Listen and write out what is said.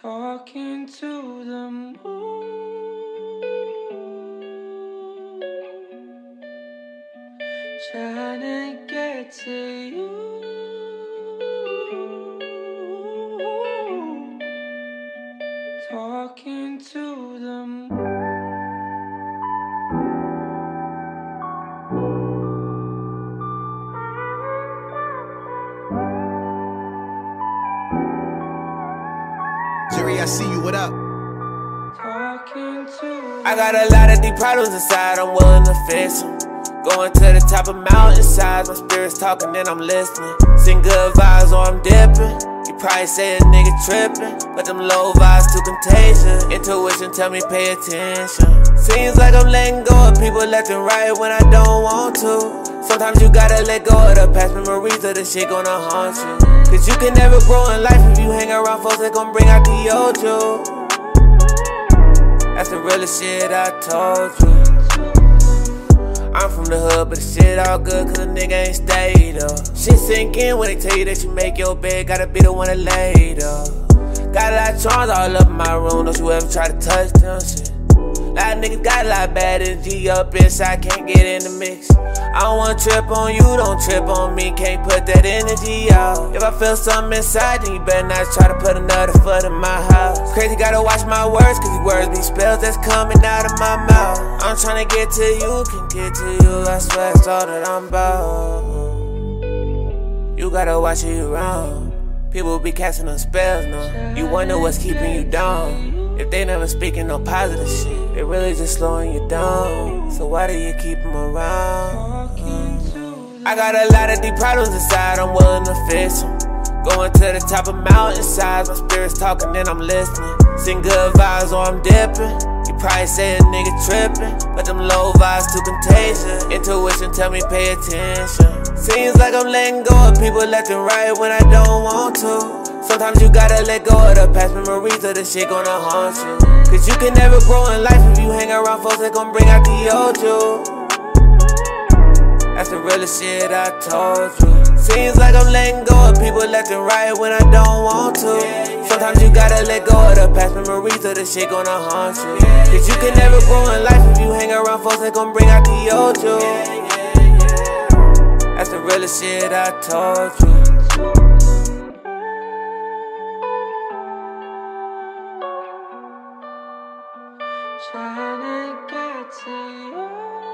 Talking to the moon, trying to get to you. Talking to the moon. See you. What up? Talking to I got a lot of deep problems inside, I'm willing to fix them. Going to the top of mountainsides, my spirit's talking and I'm listening. Sing good vibes or I'm dipping. You probably say a nigga tripping, but them low vibes too contagious. Intuition tell me pay attention. Seems like I'm letting go of people left and right when I don't want to. Sometimes you gotta let go of the past memories of the shit gonna haunt you. Cause you can never grow in life if you hang around folks that gon' bring out the old you. That's the realest shit I told you. I'm from the hood, but the shit all good cause a nigga ain't stayed up. Shit sink in when they tell you that you make your bed, gotta be the one that laid up. Got a lot of charms all up in my room, don't you ever try to touch them shit. Lot niggas got a lot bad energy up inside, can't get in the mix. I don't wanna trip on you, don't trip on me, can't put that energy out. If I feel something inside, then you better not try to put another foot in my house. Crazy, gotta watch my words, cause these words be spells that's coming out of my mouth. I'm tryna get to you, can get to you, I swear that's all that I'm about. You gotta watch who you around. People be casting them spells, no. You wonder what's keeping you down. If they never speaking no positive shit, they really just slowing you down. So why do you keep them around? I got a lot of deep problems inside, I'm willing to fix them. Going to the top of mountainsides, my spirit's talking and I'm listening. Sing good vibes or I'm dipping. You probably say a nigga tripping, but them low vibes too contagious. Intuition tell me pay attention. Seems like I'm letting go of people left and right when I don't want to. Sometimes you gotta let go of the past memories of the shit gonna haunt you. Cause you can never grow in life if you hang around folks that gon' bring out the old you. That's the realest shit I told you. Seems like I'm letting go of people left and right when I don't want to. Sometimes you gotta let go of the past memories of the shit gonna haunt you. Cause you can never grow in life if you hang around folks that gon' bring out the old you. That's the realest shit I told you. trying to get to you.